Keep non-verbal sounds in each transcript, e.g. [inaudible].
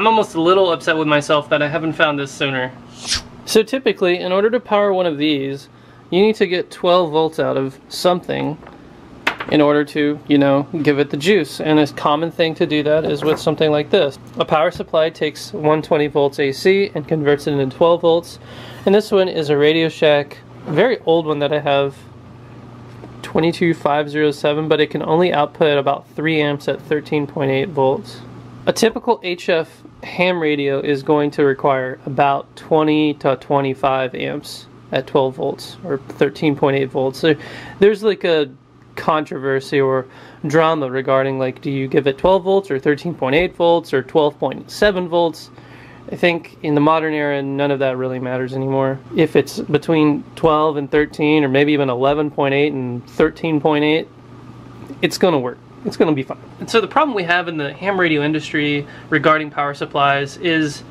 I'm almost a little upset with myself that I haven't found this sooner. So typically, in order to power one of these, you need to get 12 volts out of something in order to, you know, give it the juice. And a common thing to do that is with something like this. A power supply takes 120 volts AC and converts it into 12 volts. And this one is a Radio Shack, very old one that I have, 22507, but it can only output about 3 amps at 13.8 volts. A typical HF ham radio is going to require about 20 to 25 amps at 12 volts or 13.8 volts. So there's like a controversy or drama regarding like do you give it 12 volts or 13.8 volts or 12.7 volts. I think in the modern era none of that really matters anymore. If it's between 12 and 13 or maybe even 11.8 and 13.8, it's going to work. It's going to be fine. And so the problem we have in the ham radio industry regarding power supplies is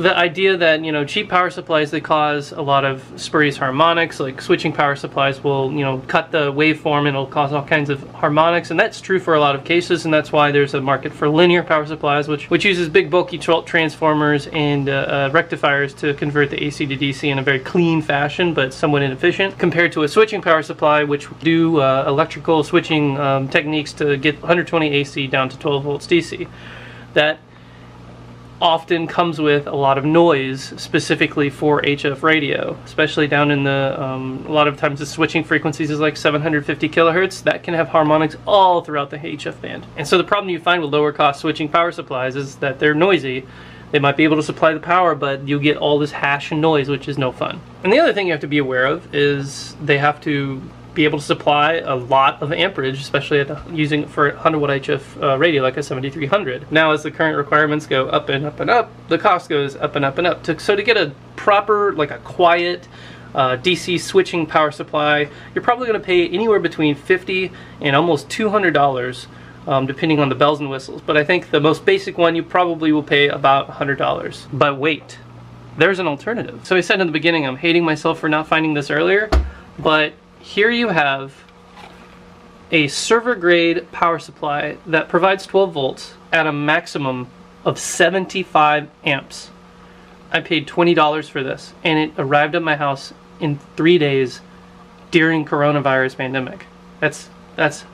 the idea that you know cheap power supplies they cause a lot of spurious harmonics like switching power supplies will you know cut the waveform and it'll cause all kinds of harmonics and that's true for a lot of cases and that's why there's a market for linear power supplies which which uses big bulky transformers and uh, uh, rectifiers to convert the AC to DC in a very clean fashion but somewhat inefficient compared to a switching power supply which do uh, electrical switching um, techniques to get 120 AC down to 12 volts DC that often comes with a lot of noise specifically for HF radio, especially down in the, um, a lot of times the switching frequencies is like 750 kilohertz. That can have harmonics all throughout the HF band. And so the problem you find with lower cost switching power supplies is that they're noisy. They might be able to supply the power, but you get all this hash and noise, which is no fun. And the other thing you have to be aware of is they have to be able to supply a lot of amperage, especially at using for 100 watt HF uh, radio like a 7300. Now, as the current requirements go up and up and up, the cost goes up and up and up. To, so to get a proper, like a quiet uh, DC switching power supply, you're probably going to pay anywhere between 50 and almost 200 dollars. Um, depending on the bells and whistles, but I think the most basic one you probably will pay about $100. But wait, there's an alternative. So I said in the beginning I'm hating myself for not finding this earlier, but here you have a server grade power supply that provides 12 volts at a maximum of 75 amps. I paid $20 for this and it arrived at my house in three days during coronavirus pandemic. That's, that's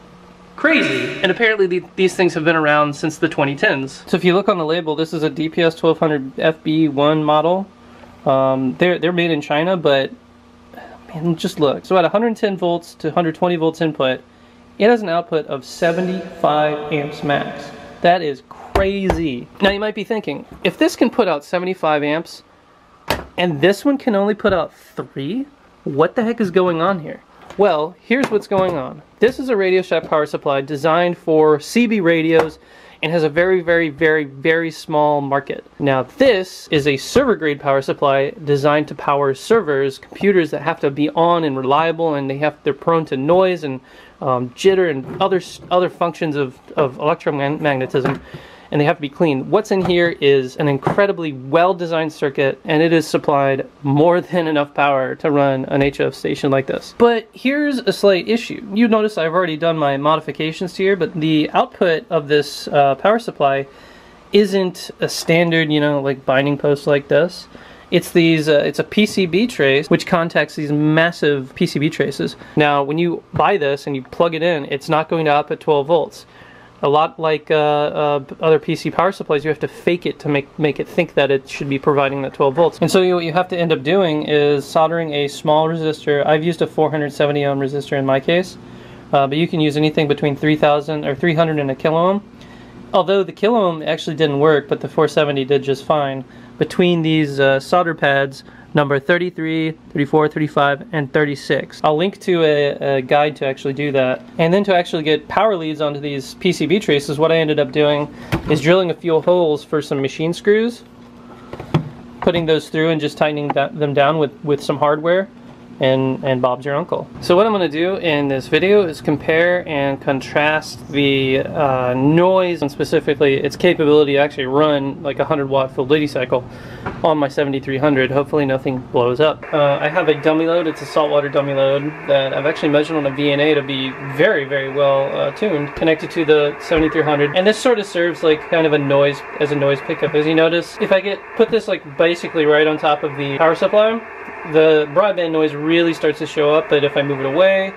crazy. And apparently the, these things have been around since the 2010s. So if you look on the label, this is a DPS 1200 FB1 model. Um, they're, they're made in China, but and just look. So at 110 volts to 120 volts input, it has an output of 75 amps max. That is crazy. Now you might be thinking, if this can put out 75 amps, and this one can only put out 3, what the heck is going on here? Well, here's what's going on. This is a Radio Shack power supply designed for CB radios and has a very, very, very, very small market. Now, this is a server grade power supply designed to power servers, computers that have to be on and reliable, and they have they're prone to noise and um, jitter and other other functions of, of electromagnetism and they have to be clean. What's in here is an incredibly well-designed circuit and it is supplied more [laughs] than enough power to run an HF station like this. But here's a slight issue. You notice I've already done my modifications here, but the output of this uh, power supply isn't a standard, you know, like binding post like this. It's these. Uh, it's a PCB trace which contacts these massive PCB traces. Now, when you buy this and you plug it in, it's not going to output 12 volts a lot like uh, uh, other PC power supplies, you have to fake it to make make it think that it should be providing that 12 volts. And so you, what you have to end up doing is soldering a small resistor. I've used a 470 ohm resistor in my case, uh, but you can use anything between 3,000 or 300 and a kilo ohm. Although the kilo ohm actually didn't work, but the 470 did just fine. Between these uh, solder pads, number 33, 34, 35, and 36. I'll link to a, a, guide to actually do that. And then to actually get power leads onto these PCB traces, what I ended up doing is drilling a few holes for some machine screws, putting those through and just tightening that, them down with, with some hardware. And, and Bob's your uncle. So what I'm going to do in this video is compare and contrast the uh, noise and specifically its capability to actually run like a 100 watt full duty cycle on my 7300. Hopefully nothing blows up. Uh, I have a dummy load. It's a saltwater dummy load that I've actually measured on a VNA to be very, very well uh, tuned, connected to the 7300. And this sort of serves like kind of a noise, as a noise pickup. As you notice, if I get, put this like basically right on top of the power supply, the broadband noise really starts to show up, but if I move it away,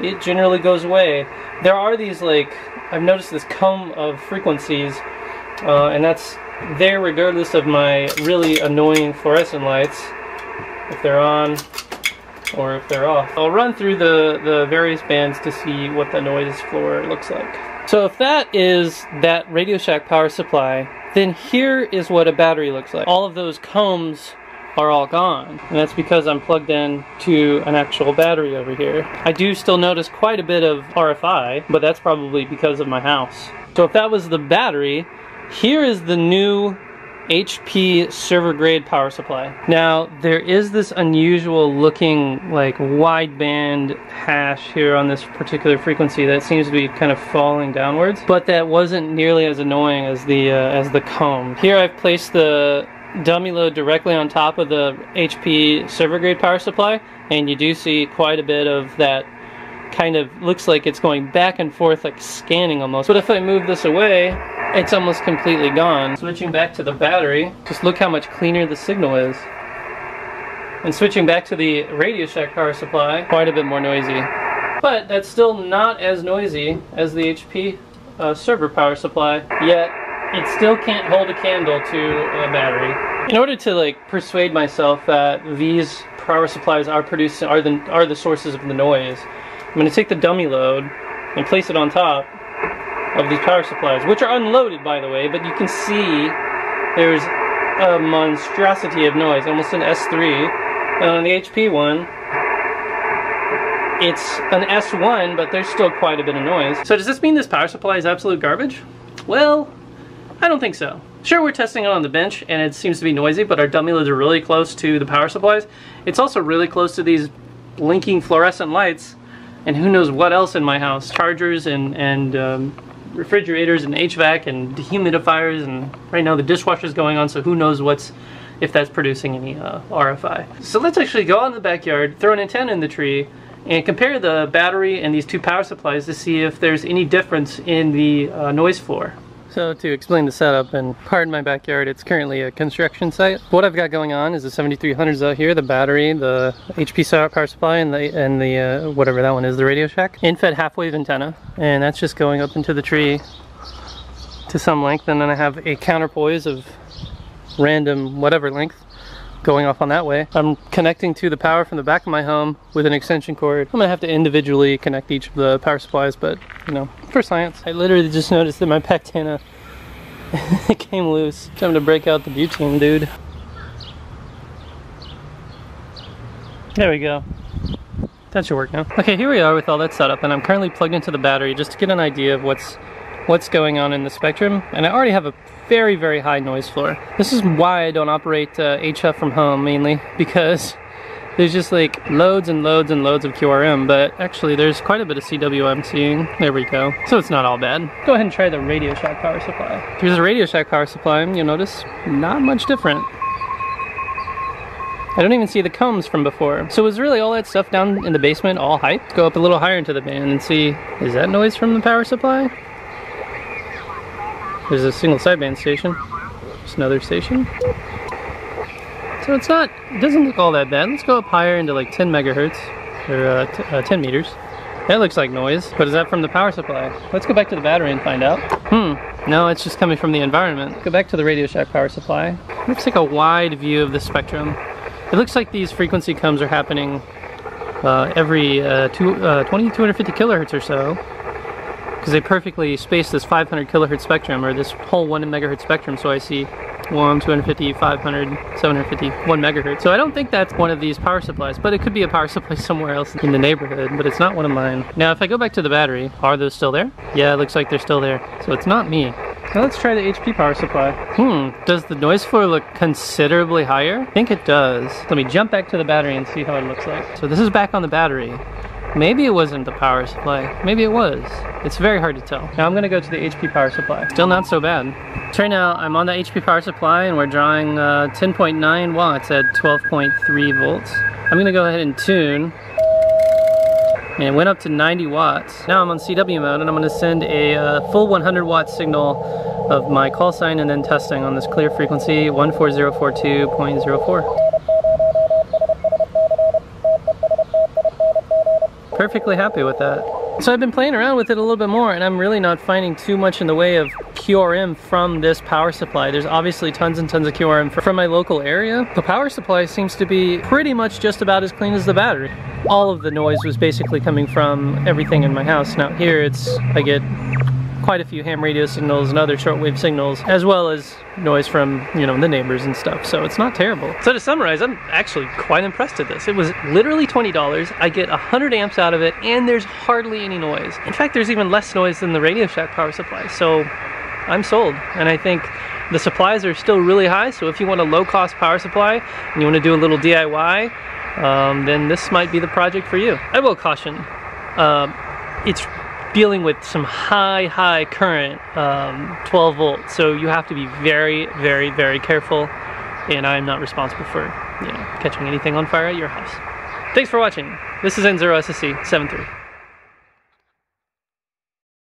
it generally goes away. There are these like, I've noticed this comb of frequencies, uh, and that's there regardless of my really annoying fluorescent lights, if they're on or if they're off. I'll run through the, the various bands to see what the noise floor looks like. So if that is that Radio Shack power supply, then here is what a battery looks like. All of those combs are all gone. And that's because I'm plugged in to an actual battery over here. I do still notice quite a bit of RFI, but that's probably because of my house. So if that was the battery, here is the new HP server grade power supply. Now there is this unusual looking like wideband hash here on this particular frequency that seems to be kind of falling downwards, but that wasn't nearly as annoying as the uh, as the comb. Here I've placed the dummy load directly on top of the HP server grade power supply and you do see quite a bit of that kind of looks like it's going back and forth like scanning almost. But if I move this away it's almost completely gone. Switching back to the battery just look how much cleaner the signal is. And switching back to the Radio Shack power supply quite a bit more noisy. But that's still not as noisy as the HP uh, server power supply yet it still can't hold a candle to a battery. In order to like persuade myself that these power supplies are producing are the are the sources of the noise, I'm going to take the dummy load and place it on top of these power supplies, which are unloaded by the way, but you can see there's a monstrosity of noise, almost an S3. And on the HP one, it's an S1, but there's still quite a bit of noise. So does this mean this power supply is absolute garbage? Well, I don't think so. Sure, we're testing it on the bench and it seems to be noisy, but our dummy loads are really close to the power supplies. It's also really close to these blinking fluorescent lights and who knows what else in my house. Chargers and, and um, refrigerators and HVAC and dehumidifiers and right now the dishwasher's going on so who knows what's if that's producing any uh, RFI. So let's actually go out in the backyard, throw an antenna in the tree, and compare the battery and these two power supplies to see if there's any difference in the uh, noise floor. So to explain the setup, and pardon my backyard, it's currently a construction site. What I've got going on is the 7300s out here, the battery, the HP power supply, and the and the uh, whatever that one is, the Radio Shack. End-fed half-wave antenna, and that's just going up into the tree to some length, and then I have a counterpoise of random whatever length going off on that way. I'm connecting to the power from the back of my home with an extension cord. I'm gonna have to individually connect each of the power supplies, but you know, for science. I literally just noticed that my Packtenna [laughs] came loose. Time to break out the butane, dude. There we go. That should work now. Okay, here we are with all that setup, and I'm currently plugged into the battery just to get an idea of what's what's going on in the spectrum. And I already have a very, very high noise floor. This is why I don't operate uh, HF from home mainly, [laughs] because there's just like loads and loads and loads of QRM, but actually there's quite a bit of CW I'm seeing. There we go. So it's not all bad. Go ahead and try the Radio Shack power supply. Here's a Radio Shack power supply, and you'll notice not much different. I don't even see the combs from before. So was really all that stuff down in the basement all hype? Go up a little higher into the band and see, is that noise from the power supply? There's a single sideband station. Just another station. So it's not, it doesn't look all that bad. Let's go up higher into like 10 megahertz, or uh, uh, 10 meters. That looks like noise, but is that from the power supply? Let's go back to the battery and find out. Hmm, no, it's just coming from the environment. Go back to the Radio Shack power supply. Let's take a wide view of the spectrum. It looks like these frequency combs are happening uh, every uh, two, uh, 20, 250 kilohertz or so because they perfectly space this 500 kilohertz spectrum or this whole 1 megahertz spectrum so I see 1, 250, 500, 750, 1 megahertz. So I don't think that's one of these power supplies, but it could be a power [laughs] supply somewhere else in the neighborhood, but it's not one of mine. Now if I go back to the battery, are those still there? Yeah, it looks like they're still there. So it's not me. Now let's try the HP power supply. Hmm, does the noise floor look considerably higher? I think it does. Let me jump back to the battery and see how it looks like. So this is back on the battery. Maybe it wasn't the power supply. Maybe it was. It's very hard to tell. Now I'm gonna go to the HP power supply. Still not so bad. So right now I'm on the HP power supply and we're drawing 10.9 uh, watts at 12.3 volts. I'm gonna go ahead and tune and it went up to 90 watts. Now I'm on CW mode and I'm gonna send a uh, full 100 watt signal of my call sign and then testing on this clear frequency 14042.04. Perfectly happy with that. So I've been playing around with it a little bit more and I'm really not finding too much in the way of QRM from this power supply. There's obviously tons and tons of QRM from my local area. The power supply seems to be pretty much just about as clean as the battery. All of the noise was basically coming from everything in my house. Now here it's, I get quite a few ham radio signals and other shortwave signals, as well as noise from, you know, the neighbors and stuff. So it's not terrible. So to summarize, I'm actually quite impressed with this. It was literally $20. I get 100 amps out of it, and there's hardly any noise. In fact, there's even less noise than the Radio Shack power supply. So I'm sold. And I think the supplies are still really high. So if you want a low cost power supply and you want to do a little DIY, um, then this might be the project for you. I will caution, uh, it's dealing with some high, high current, um, 12 volts. So you have to be very, very, very careful. And I'm not responsible for, you know, catching anything on fire at your house. Thanks for watching. This is N0SSC 73.